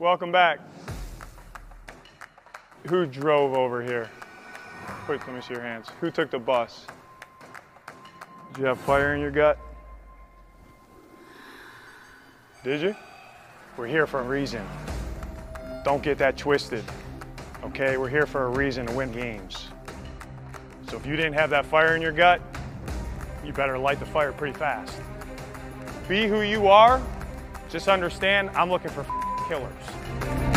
welcome back. Who drove over here? Wait, let me see your hands. Who took the bus? Did you have fire in your gut? Did you? We're here for a reason. Don't get that twisted. Okay, we're here for a reason to win games. So if you didn't have that fire in your gut, you better light the fire pretty fast. Be who you are. Just understand, I'm looking for killers.